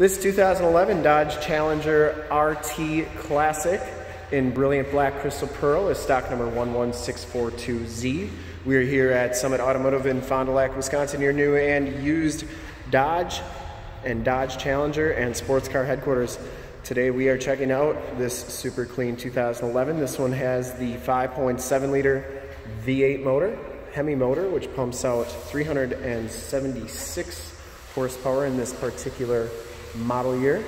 This 2011 Dodge Challenger RT Classic in brilliant black crystal pearl is stock number 11642Z. We're here at Summit Automotive in Fond du Lac, Wisconsin, your new and used Dodge and Dodge Challenger and sports car headquarters. Today we are checking out this super clean 2011. This one has the 5.7 liter V8 motor, Hemi motor, which pumps out 376 horsepower in this particular model year.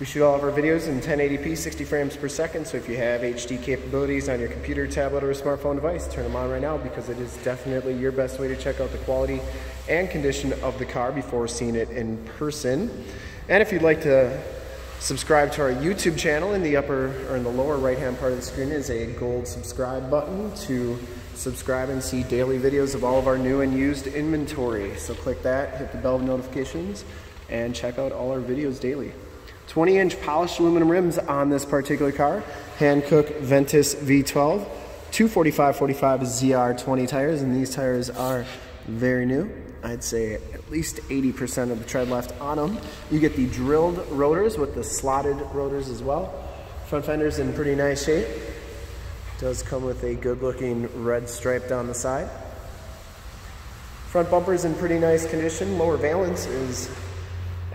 We shoot all of our videos in 1080p, 60 frames per second, so if you have HD capabilities on your computer, tablet, or smartphone device, turn them on right now because it is definitely your best way to check out the quality and condition of the car before seeing it in person. And if you'd like to subscribe to our YouTube channel, in the upper or in the lower right hand part of the screen is a gold subscribe button to subscribe and see daily videos of all of our new and used inventory. So click that, hit the bell notifications, and check out all our videos daily. 20 inch polished aluminum rims on this particular car. Hankook Ventus V12. 245 45 ZR20 tires, and these tires are very new. I'd say at least 80% of the tread left on them. You get the drilled rotors with the slotted rotors as well. Front fender's in pretty nice shape. Does come with a good looking red stripe down the side. Front bumper's in pretty nice condition. Lower valence is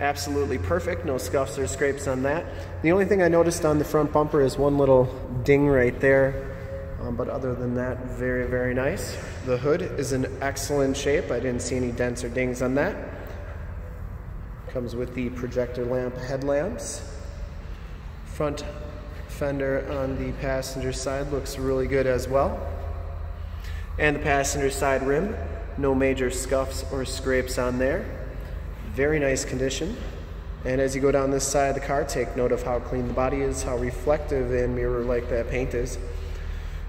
absolutely perfect. No scuffs or scrapes on that. The only thing I noticed on the front bumper is one little ding right there. Um, but other than that, very, very nice. The hood is in excellent shape. I didn't see any dents or dings on that. Comes with the projector lamp headlamps. Front fender on the passenger side looks really good as well. And the passenger side rim, no major scuffs or scrapes on there. Very nice condition. And as you go down this side of the car, take note of how clean the body is, how reflective and mirror-like that paint is.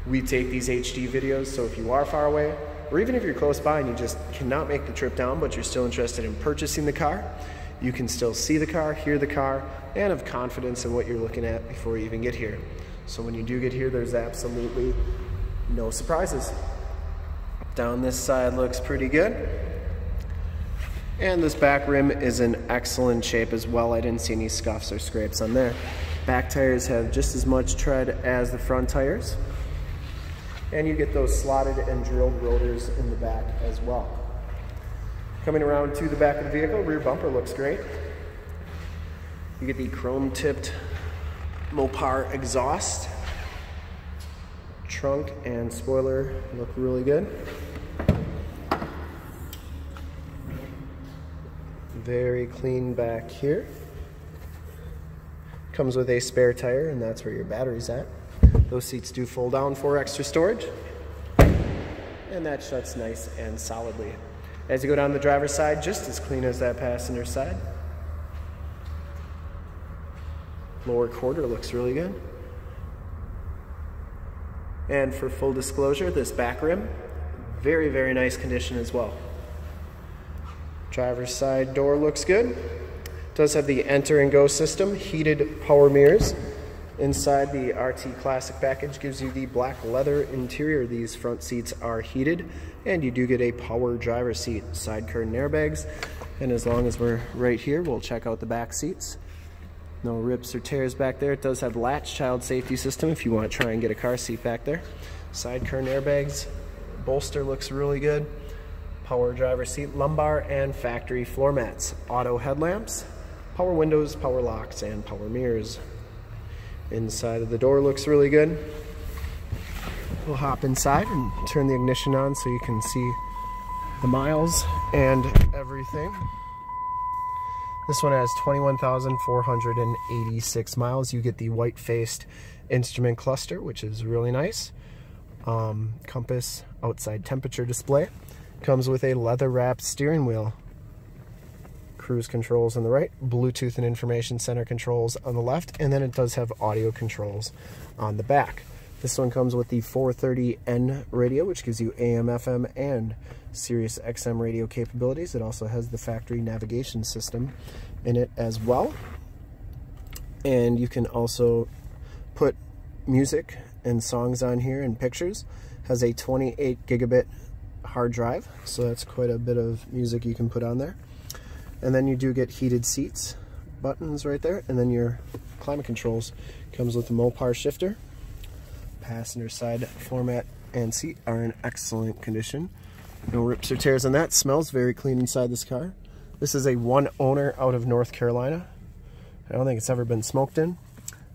We take these HD videos, so if you are far away, or even if you're close by and you just cannot make the trip down, but you're still interested in purchasing the car, you can still see the car, hear the car, and have confidence in what you're looking at before you even get here. So when you do get here, there's absolutely no surprises. Down this side looks pretty good. And this back rim is in excellent shape as well. I didn't see any scuffs or scrapes on there. Back tires have just as much tread as the front tires. And you get those slotted and drilled rotors in the back as well. Coming around to the back of the vehicle, rear bumper looks great. You get the chrome tipped Mopar exhaust. Trunk and spoiler look really good. Very clean back here. Comes with a spare tire and that's where your battery's at. Those seats do fold down for extra storage. And that shuts nice and solidly. As you go down the driver's side, just as clean as that passenger side. Lower quarter looks really good. And for full disclosure, this back rim, very, very nice condition as well. Driver's side door looks good. Does have the enter and go system, heated power mirrors. Inside the RT Classic package gives you the black leather interior. These front seats are heated and you do get a power driver seat, side curtain airbags. And as long as we're right here, we'll check out the back seats. No rips or tears back there. It does have latch child safety system if you want to try and get a car seat back there. Side curtain airbags. Bolster looks really good power driver seat, lumbar and factory floor mats, auto headlamps, power windows, power locks, and power mirrors. Inside of the door looks really good. We'll hop inside and turn the ignition on so you can see the miles and everything. This one has 21,486 miles. You get the white-faced instrument cluster, which is really nice. Um, compass, outside temperature display. Comes with a leather wrapped steering wheel. Cruise controls on the right, Bluetooth and information center controls on the left, and then it does have audio controls on the back. This one comes with the 430N radio, which gives you AM, FM, and Sirius XM radio capabilities. It also has the factory navigation system in it as well. And you can also put music and songs on here and pictures. Has a 28 gigabit hard drive, so that's quite a bit of music you can put on there. And then you do get heated seats, buttons right there, and then your climate controls. Comes with a Mopar shifter. Passenger side floor mat and seat are in excellent condition. No rips or tears on that. Smells very clean inside this car. This is a one owner out of North Carolina. I don't think it's ever been smoked in.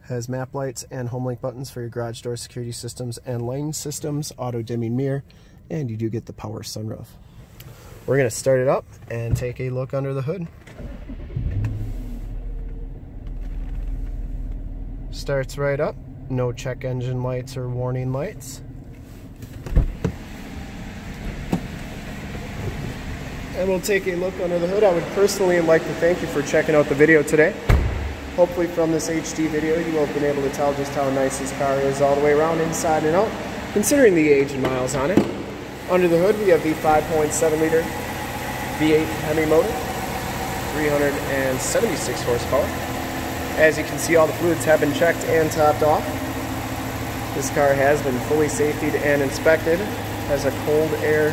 Has map lights and home link buttons for your garage door security systems and lane systems, auto dimming mirror, and you do get the power sunroof. We're gonna start it up and take a look under the hood. Starts right up, no check engine lights or warning lights. And we'll take a look under the hood. I would personally like to thank you for checking out the video today. Hopefully from this HD video you will have been able to tell just how nice this car is all the way around inside and out, considering the age and miles on it. Under the hood we have the 5.7 liter V8 Hemi motor, 376 horsepower. As you can see all the fluids have been checked and topped off. This car has been fully safetied and inspected, has a cold air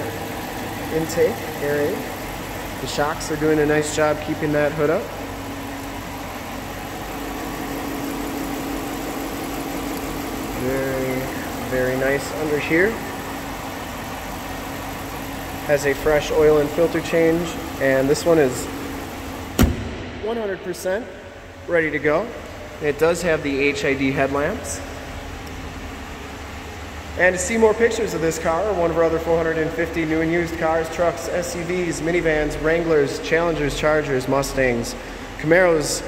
intake, air The shocks are doing a nice job keeping that hood up. Very, very nice under here. Has a fresh oil and filter change, and this one is 100% ready to go. It does have the HID headlamps. And to see more pictures of this car or one of our other 450 new and used cars, trucks, SUVs, minivans, Wranglers, Challengers, Chargers, Mustangs, Camaros,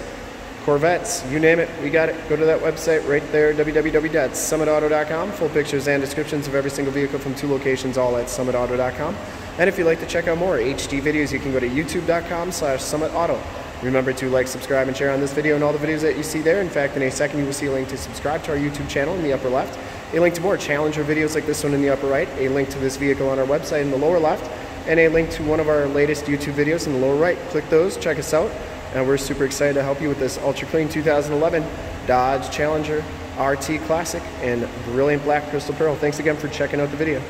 Corvettes, you name it, we got it. Go to that website right there, www.summitauto.com. Full pictures and descriptions of every single vehicle from two locations, all at summitauto.com. And if you'd like to check out more HD videos, you can go to youtube.com slash summitauto. Remember to like, subscribe, and share on this video and all the videos that you see there. In fact, in a second, you will see a link to subscribe to our YouTube channel in the upper left, a link to more Challenger videos like this one in the upper right, a link to this vehicle on our website in the lower left, and a link to one of our latest YouTube videos in the lower right. Click those, check us out and we're super excited to help you with this ultra clean 2011 Dodge Challenger RT Classic in brilliant black crystal pearl. Thanks again for checking out the video.